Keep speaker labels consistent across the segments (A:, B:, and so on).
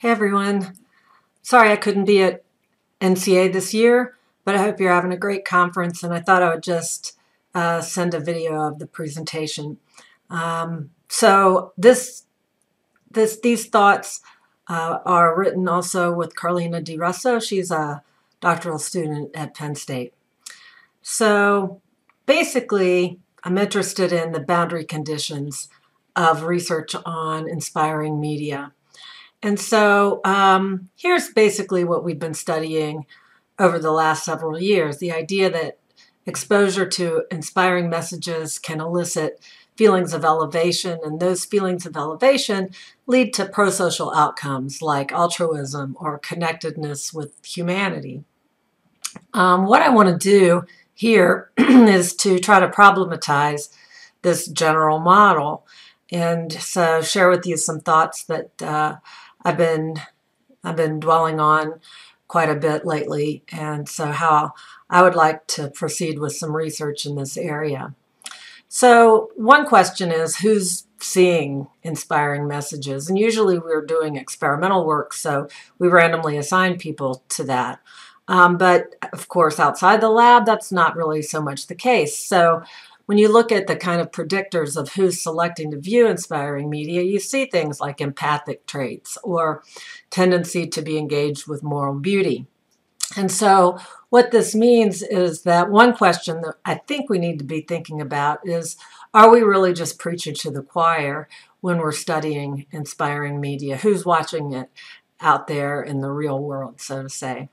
A: Hey everyone. Sorry I couldn't be at NCA this year, but I hope you're having a great conference and I thought I would just uh, send a video of the presentation. Um, so this, this, these thoughts uh, are written also with Carlina Di Russo. She's a doctoral student at Penn State. So basically, I'm interested in the boundary conditions of research on inspiring media. And so um, here's basically what we've been studying over the last several years the idea that exposure to inspiring messages can elicit feelings of elevation, and those feelings of elevation lead to pro social outcomes like altruism or connectedness with humanity. Um, what I want to do here is to try to problematize this general model and so share with you some thoughts that uh, I've been I've been dwelling on quite a bit lately, and so how I would like to proceed with some research in this area. So one question is who's seeing inspiring messages? And usually we're doing experimental work, so we randomly assign people to that. Um, but of course, outside the lab, that's not really so much the case. So when you look at the kind of predictors of who's selecting to view inspiring media, you see things like empathic traits or tendency to be engaged with moral beauty. And so what this means is that one question that I think we need to be thinking about is, are we really just preaching to the choir when we're studying inspiring media? Who's watching it out there in the real world, so to say?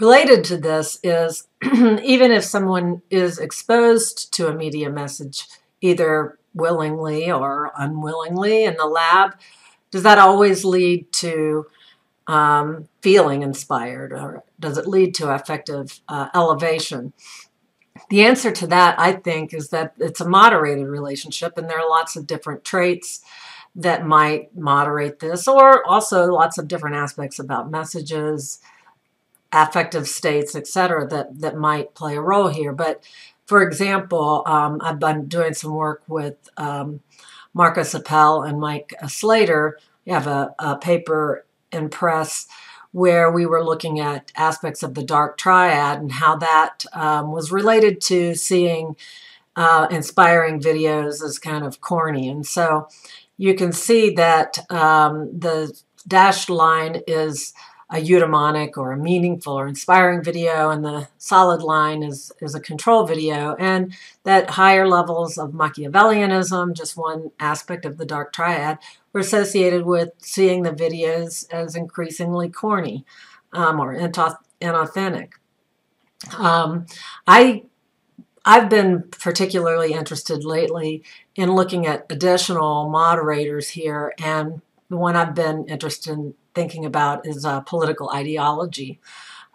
A: Related to this is even if someone is exposed to a media message, either willingly or unwillingly in the lab, does that always lead to um, feeling inspired or does it lead to affective uh, elevation? The answer to that, I think, is that it's a moderated relationship and there are lots of different traits that might moderate this or also lots of different aspects about messages, affective states, etc., that, that might play a role here. But for example, um, I've been doing some work with um, Marcus Appel and Mike Slater. We have a, a, paper in press where we were looking at aspects of the dark triad and how that um, was related to seeing uh, inspiring videos as kind of corny. And so you can see that um, the dashed line is a eudaimonic or a meaningful or inspiring video, and the solid line is, is a control video. And that higher levels of Machiavellianism, just one aspect of the dark triad, were associated with seeing the videos as increasingly corny um, or inauthentic. Um, I I've been particularly interested lately in looking at additional moderators here, and the one I've been interested in thinking about is uh, political ideology.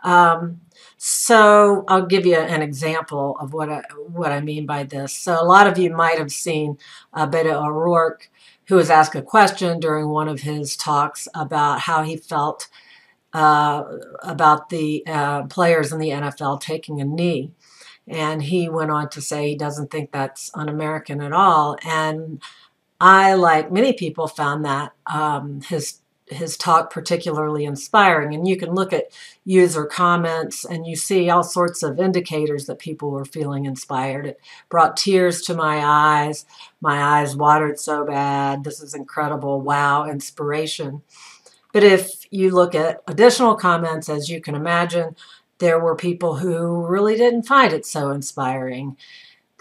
A: Um, so I'll give you an example of what I, what I mean by this. So a lot of you might have seen uh, Beto O'Rourke, who was asked a question during one of his talks about how he felt uh, about the uh, players in the NFL taking a knee. And he went on to say he doesn't think that's un-American at all. And I, like many people, found that um, his his talk particularly inspiring. And you can look at user comments and you see all sorts of indicators that people were feeling inspired. It brought tears to my eyes. My eyes watered so bad. This is incredible. Wow, inspiration. But if you look at additional comments, as you can imagine, there were people who really didn't find it so inspiring.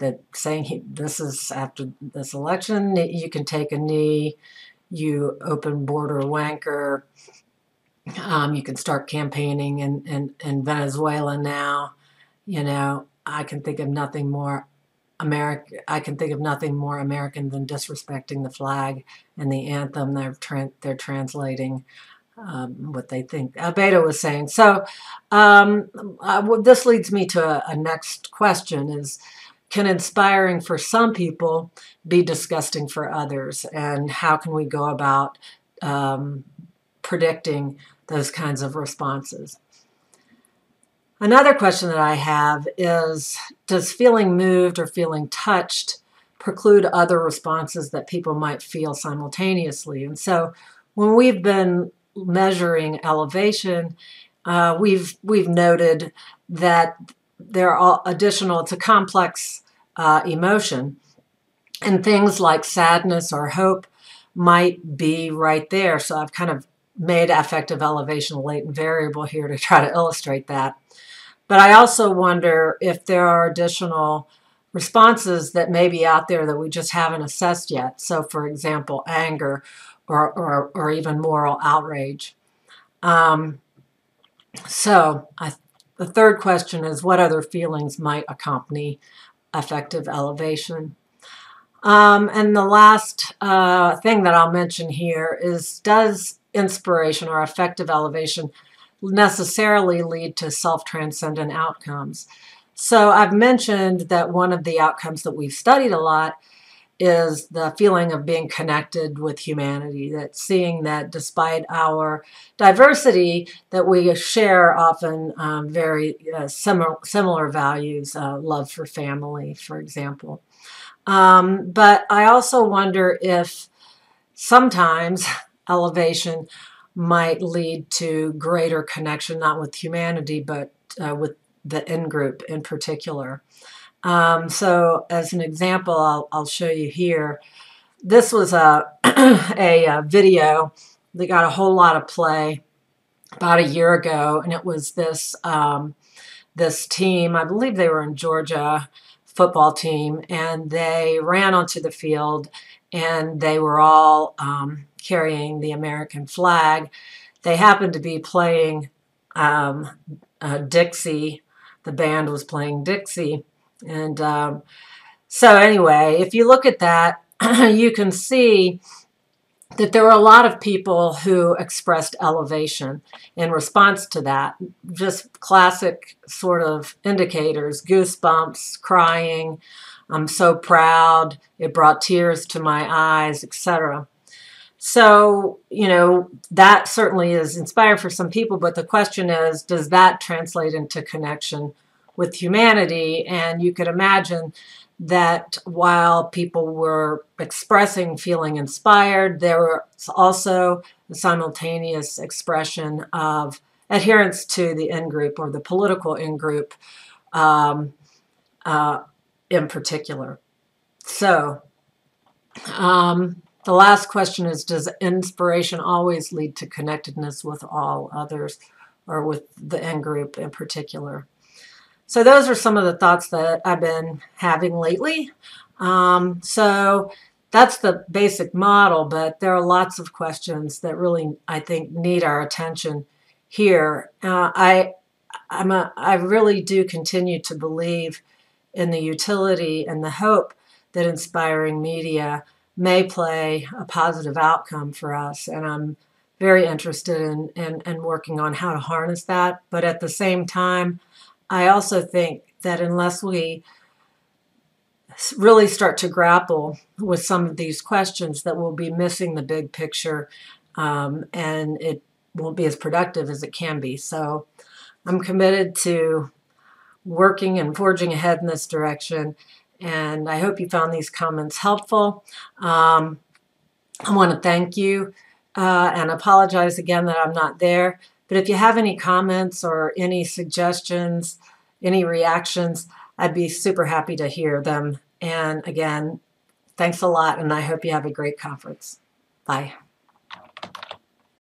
A: That saying he, this is after this election, you can take a knee you open border wanker. Um, you can start campaigning in, in, in Venezuela now. You know, I can think of nothing more American. I can think of nothing more American than disrespecting the flag and the anthem. They're tra they're translating um, what they think. Albedo was saying. So um, uh, this leads me to a, a next question: Is can inspiring for some people be disgusting for others? And how can we go about um, predicting those kinds of responses? Another question that I have is Does feeling moved or feeling touched preclude other responses that people might feel simultaneously? And so when we've been measuring elevation, uh, we've we've noted that there are additional. It's a complex uh, emotion, and things like sadness or hope might be right there. So I've kind of made affective elevation a latent variable here to try to illustrate that. But I also wonder if there are additional responses that may be out there that we just haven't assessed yet. So, for example, anger or, or, or even moral outrage. Um, so, I, the third question is what other feelings might accompany affective elevation? Um, and the last uh, thing that I'll mention here is does inspiration or affective elevation necessarily lead to self transcendent outcomes? So I've mentioned that one of the outcomes that we've studied a lot is the feeling of being connected with humanity that seeing that despite our diversity that we share often um, very uh, similar similar values uh, love for family for example um, but i also wonder if sometimes elevation might lead to greater connection not with humanity but uh, with the in group in particular. Um, so as an example, I'll, I'll, show you here. This was a, a, a, video that got a whole lot of play about a year ago, and it was this um, this team. I believe they were in Georgia football team, and they ran onto the field, and they were all um, carrying the American flag. They happened to be playing um, uh, Dixie the band was playing Dixie. And um, so, anyway, if you look at that, you can see that there were a lot of people who expressed elevation in response to that. Just classic sort of indicators goosebumps, crying, I'm so proud, it brought tears to my eyes, etc. So, you know, that certainly is inspiring for some people, but the question is, does that translate into connection with humanity? And you could imagine that while people were expressing feeling inspired, there was also a simultaneous expression of adherence to the in group or the political in group um, uh, in particular. So, um, the last question is Does inspiration always lead to connectedness with all others or with the in group in particular? So, those are some of the thoughts that I've been having lately. Um, so, that's the basic model, but there are lots of questions that really, I think, need our attention here. Uh, I, I'm a, I really do continue to believe in the utility and the hope that inspiring media may play a positive outcome for us. And I'm very interested in, in, in working on how to harness that. But at the same time, I also think that unless we really start to grapple with some of these questions, that we'll be missing the big picture um, and it won't be as productive as it can be. So I'm committed to working and forging ahead in this direction and I hope you found these comments helpful. Um, I want to thank you uh, and apologize again that I'm not there. But if you have any comments or any suggestions, any reactions, I'd be super happy to hear them. And again, thanks a lot, and I hope you have a great conference. Bye.